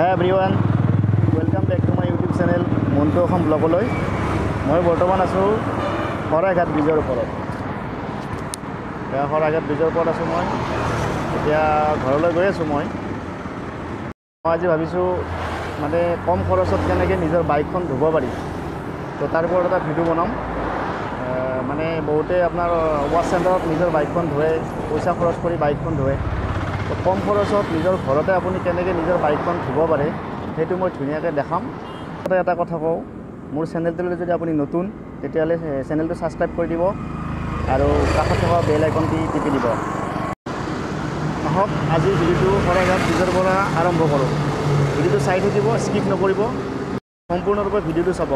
Hey everyone welcome back to my YouTube channel মনটো অসম ব্লগলৈ মই বৰ্তমান আছোঁ ব্ৰিজৰ ওপৰত। এতিয়া শৰাইঘাট ব্ৰিজৰ ওপৰত আছোঁ মই। এতিয়া ঘৰলৈ গৈ আছোঁ মই। আজি ভাবিছোঁ মানে কম খৰচত কেনেকৈ নিজৰ বাইকখন ধুব পাৰি। তো তাৰ ওপৰত এটা ভিডিঅ' বনাম। মানে বহুতে আপোনাৰ ৱাছ চেণ্টাৰত নিজৰ বাইকখন ধুৱে পইচা খৰচ কৰি বাইকখন তো কম খৰচত নিজৰ ঘৰতে আপুনি কেনেকৈ নিজৰ বাইকখন ধুব পাৰে সেইটো মই ধুনীয়াকৈ দেখাম। তাতে এটা কথা কওঁ মোৰ চেনেলটোলৈ যদি আপুনি নতুন তেতিয়াহ'লে চেনেলটো ছাবস্ক্ৰাইব কৰি দিব আৰু কাষত থকা বেল আইকনটি টিপি দিব। আহক আজি ভিডিঅ'টো শৰাইঘাট ব্ৰিজৰ পৰা আৰম্ভ কৰোঁ। ভিডিঅ'টো চাই থাকিব স্কিপ নকৰিব। সম্পূৰ্ণৰূপে ভিডিঅ'টো চাব।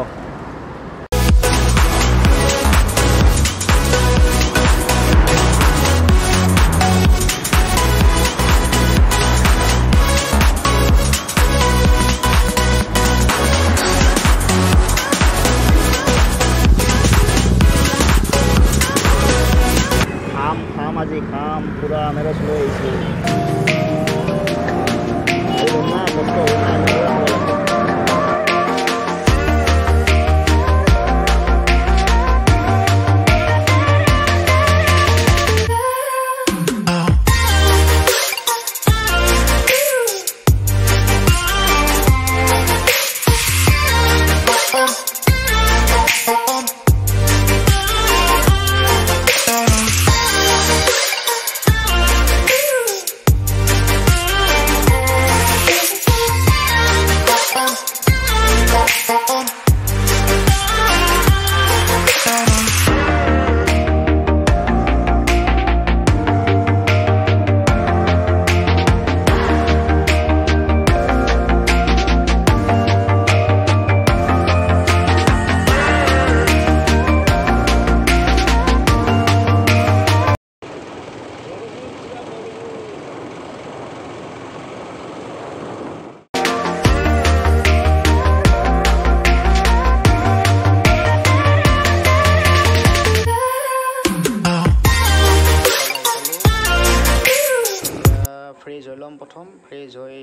প্ৰথম ফ্ৰেছ হৈ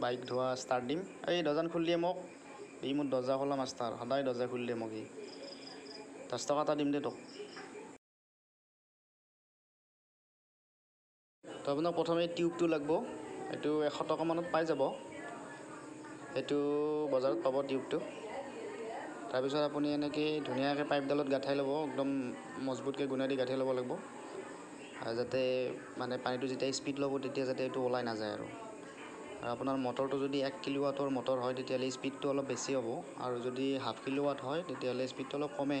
বাইক ধোৱা ষ্টাৰ্ট দিম। এই দৰ্জাখন খুলি দিয়ে মোক ই মোৰ দৰ্জা খোলা মাষ্টাৰ সদায় দৰ্জা খুলি দিয়ে মোক ই। দহ টকা এটা দিম দে তোক। তো আপোনাক প্ৰথমে টিউবটো লাগিব। এইটো এশ টকামানত পাই যাব। সেইটো বজাৰত পাব টিউবটো তাৰপিছত আপুনি এনেকৈ ধুনীয়াকৈ পাইপডালত গাঁঠাই ল'ব একদম মজবুতকৈ গুণা দি গাঁঠি ল'ব লাগিব। যাতে মানে পানীটো যেতিয়া স্পীড ল'ব তেতিয়া যাতে এইটো ওলাই নাযায় আৰু। আৰু আপোনাৰ মটৰটো যদি এক কিলোৱাটৰ মটৰ হয় তেতিয়াহ'লে স্পীডটো অলপ বেছি হ'ব। আৰু যদি হাফ কিলোৱাট হয় তেতিয়াহ'লে স্পীডটো অলপ কমে।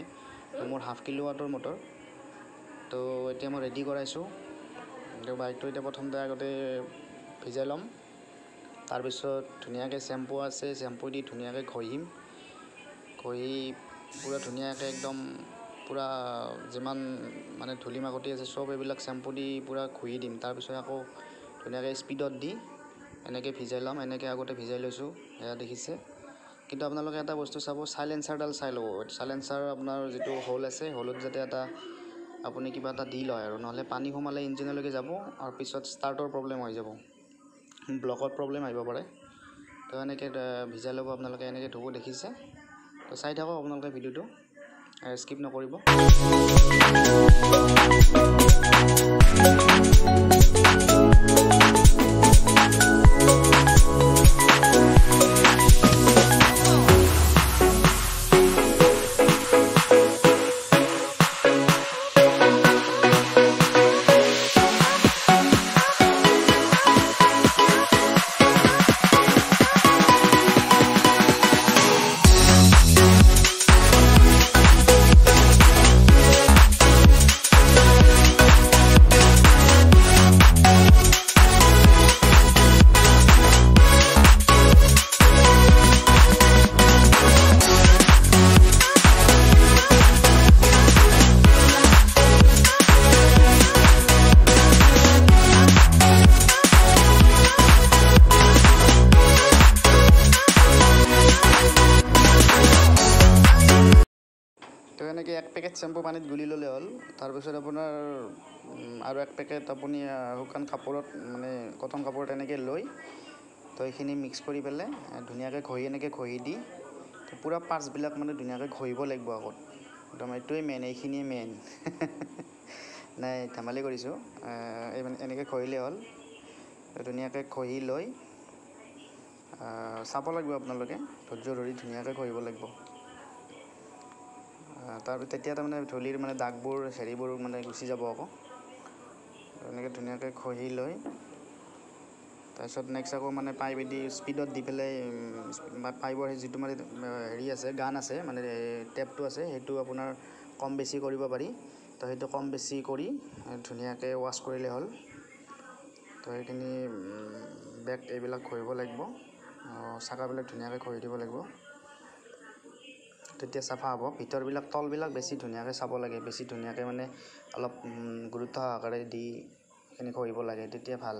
মোৰ হাফ কিলোৱাটৰ মটৰ। তো এতিয়া মই ৰেডি কৰাইছোঁ। তো বাইকটো এতিয়া প্ৰথমতে আগতে ভিজাই ল'ম। তাৰপিছত ধুনীয়াকৈ চেম্পু আছে। চেম্পু দি ধুনীয়াকৈ ঘঁহিম। ঘঁহি পূৰা ধুনীয়াকৈ একদম পূৰা যিমান মানে ধূলি মাকতি আছে চব এইবিলাক চেম্পু দি পূৰা ঘঁহি দিম। তাৰপিছত আকৌ ধুনীয়াকৈ স্পীডত দি এনেকৈ ভিজাই ল'ম। এনেকৈ আগতে ভিজাই লৈছোঁ সেয়া দেখিছে। কিন্তু আপোনালোকে এটা বস্তু চাব চাইলেঞ্চাৰডাল চাই ল'ব। চাইলেঞ্চাৰ আপোনাৰ যিটো হোল আছে হোলত যাতে এটা আপুনি কিবা এটা দি লয় আৰু। নহ'লে পানী সোমালে ইঞ্জিনলৈকে যাব আৰু পিছত ষ্টাৰ্টৰ প্ৰব্লেম হৈ যাব। ব্লকত প্ৰব্লেম আহিব পাৰে। তো এনেকৈ ভিজাই ল'ব আপোনালোকে এনেকৈ ধুব দেখিছে। তো চাই থাকক আপোনালোকে ভিডিঅ'টো। স্কিপ নকৰিব। এক পেকেট চেম্পু পানীত গুলি ল'লে হ'ল। তাৰপিছত আপোনাৰ আৰু এক পেকেট আপুনি শুকান কাপোৰত মানে কটন কাপোৰত এনেকৈ লৈ তো এইখিনি মিক্স কৰি পেলাই ধুনীয়াকৈ ঘঁহি এনেকৈ ঘঁহি দি পূৰা পাৰ্টছবিলাক মানে ধুনীয়াকৈ ঘঁহিব লাগিব আগত। একদম এইটোৱে মেইন এইখিনিয়ে মেইন নাই ধেমালি কৰিছোঁ। এই মানে এনেকৈ ঘঁহিলেই হ'ল। ধুনীয়াকৈ ঘঁহি লৈ চাব লাগিব আপোনালোকে। ধৈৰ্য ধৰি ধুনীয়াকৈ ঘঁহিব লাগিব। তাৰ তেতিয়া তাৰমানে ধূলিৰ মানে দাগবোৰ হেৰিবোৰ মানে গুচি যাব আকৌ। এনেকৈ ধুনীয়াকৈ ঘঁহি লৈ তাৰপিছত নেক্সট আকৌ মানে পাইপেদি স্পীডত দি পেলাই পাইপৰ সেই যিটো মানে হেৰি আছে গান আছে মানে টেপটো আছে সেইটো আপোনাৰ কম বেছি কৰিব পাৰি। তো সেইটো কম বেছি কৰি ধুনীয়াকৈ ৱাছ কৰিলে হ'ল। তো সেইখিনি বেগ এইবিলাক ঘঁহিব লাগিব। চাকাবিলাক ধুনীয়াকৈ ঘঁহি দিব লাগিব। তেতিয়া চাফা হ'ব। ভিতৰবিলাক তলবিলাক বেছি ধুনীয়াকৈ চাব লাগে বেছি ধুনীয়াকৈ মানে অলপ গুৰুত্ব সহকাৰে দি সেইখিনি ঘঁহিব লাগে তেতিয়া ভাল।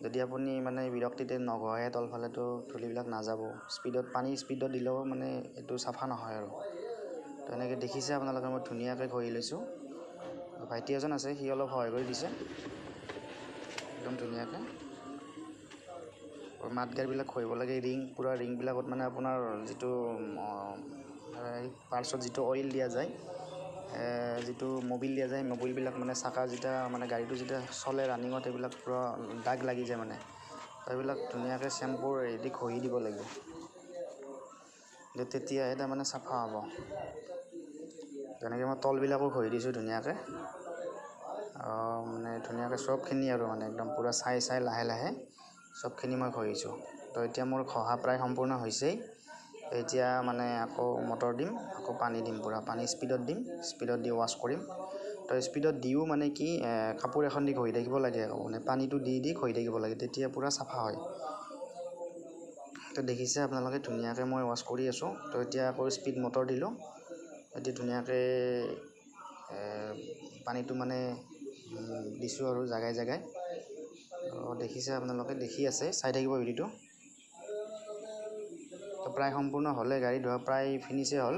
যদি আপুনি মানে বিৰক্তিতে নঘঁহে তলফালেতো ধূলিবিলাক নাযাব। স্পীডত পানী স্পীডত দিলেও মানে এইটো চাফা নহয় আৰু। তো এনেকৈ দেখিছে আপোনালোকে মই ধুনীয়াকৈ ঘঁহি লৈছোঁ। ভাইটি এজন আছে সি অলপ সহায় কৰি দিছে। একদম ধুনীয়াকৈ। আৰু মাঠগাৰবিলাক ঘঁহিব লাগে ৰিং পূৰা ৰিংবিলাকত মানে আপোনাৰ যিটো পাৰ্চত যিটো অইল দিয়া যায় যিটো মবিল দিয়া যায় মবিলবিলাক মানে চাকা যেতিয়া মানে গাড়ীটো যেতিয়া চলে ৰানিঙত এইবিলাক পূৰা দাগ লাগি যায় মানে। তো এইবিলাক ধুনীয়াকৈ চেম্পুৰ হেৰি ঘঁহি দিব লাগিব। তেতিয়াহে তাৰমানে চাফা হ'ব। তেনেকৈ মই তলবিলাকো ঘঁহি দিছোঁ ধুনীয়াকৈ। মানে ধুনীয়াকৈ চবখিনি আৰু মানে একদম পূৰা চাই চাই লাহে লাহে চবখিনি মই ঘঁহিছোঁ। তো এতিয়া মোৰ ঘঁহা প্ৰায় সম্পূৰ্ণ হৈছেই। এতিয়া মানে আকৌ মটৰ দিম আকৌ পানী দিম পূৰা। পানী স্পীডত দিম স্পীডত দি ৱাছ কৰিম। তো স্পীডত দিও মানে কি কাপোৰ এখন দি ঘঁহি থাকিব লাগে আকৌ। মানে পানীটো দি দি ঘঁহি থাকিব লাগে তেতিয়া পূৰা চাফা হয়। তো দেখিছে আপোনালোকে ধুনীয়াকৈ মই ৱাছ কৰি আছোঁ। তো এতিয়া আকৌ স্পীড মটৰ দিলোঁ। এতিয়া ধুনীয়াকৈ পানীটো মানে দিছোঁ আৰু জেগাই জেগাই। দেখিছে আপোনালোকে দেখি আছে চাই থাকিব ভিডিঅ'টো। প্ৰায় সম্পূৰ্ণ হ'লে গাড়ী ধোৱা প্ৰায় ফিনিছেই হ'ল।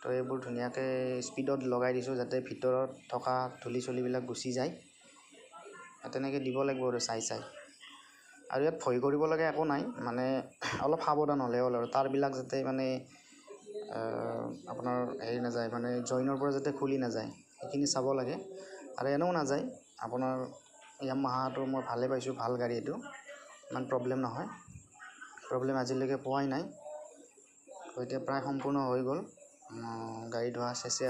তো এইবোৰ ধুনীয়াকৈ স্পীডত লগাই দিছোঁ যাতে ভিতৰত থকা ধূলি চুলিবিলাক গুচি যায়। তেনেকৈ দিব লাগিব আৰু চাই চাই। আৰু ইয়াত ভয় কৰিব লগা একো নাই মানে অলপ সাৱধান হ'লে হ'ল আৰু তাঁৰবিলাক যাতে মানে আপোনাৰ হেৰি নাযায় মানে জইনৰ পৰা যাতে খুলি নাযায় সেইখিনি চাব লাগে। আৰু এনেও নাযায় আপোনাৰ য়ামাহাটো মই ভালেই পাইছোঁ ভাল গাড়ী এইটো ইমান প্ৰব্লেম নহয়। প্ৰব্লেম আজিলৈকে পোৱাই নাই। এতিয়া প্ৰায় সম্পূৰ্ণ হৈ গ'ল। গাড়ী ধোৱা চেচে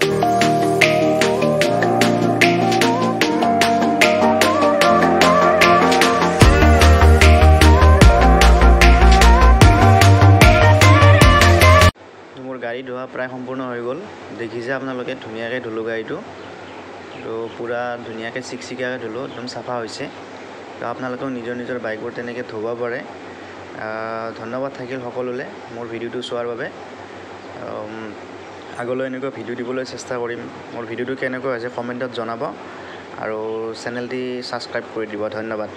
মোৰ গাড়ী ধোৱা প্ৰায় সম্পূৰ্ণ হৈ গ'ল। দেখিছে আপোনালোকে ধুনীয়াকৈ ধুলোঁ গাড়ীটো। তো পূৰা ধুনীয়াকৈ চিকচিকীয়াকৈ ধুলোঁ একদম চাফা হৈছে। তো আপোনালোকেও নিজৰ নিজৰ বাইকবোৰ তেনেকৈ ধুব পাৰে। ধন্যবাদ থাকিল সকলোলৈ মোৰ ভিডিঅ'টো চোৱাৰ বাবে। আগলৈ এনেকুৱা ভিডিঅ' দিবলৈ চেষ্টা কৰিম। মোৰ ভিডিঅ'টো কেনেকুৱা হৈছে কমেণ্টত জনাব আৰু চেনেলটি ছাবস্ক্ৰাইব কৰি দিব। ধন্যবাদ।